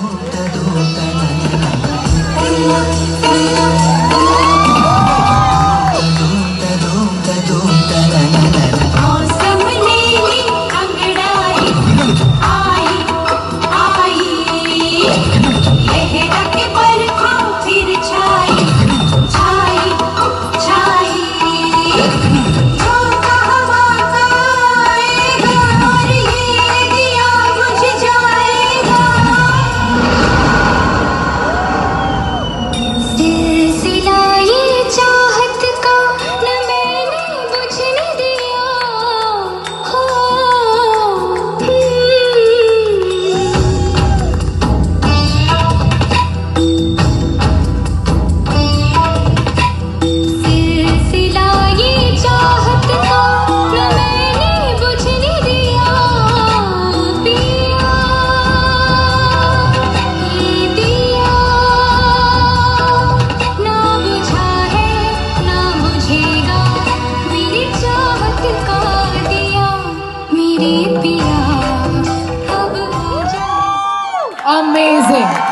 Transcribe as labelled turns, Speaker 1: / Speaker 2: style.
Speaker 1: たど बुझेगा मेरे पिया
Speaker 2: अमेजिंग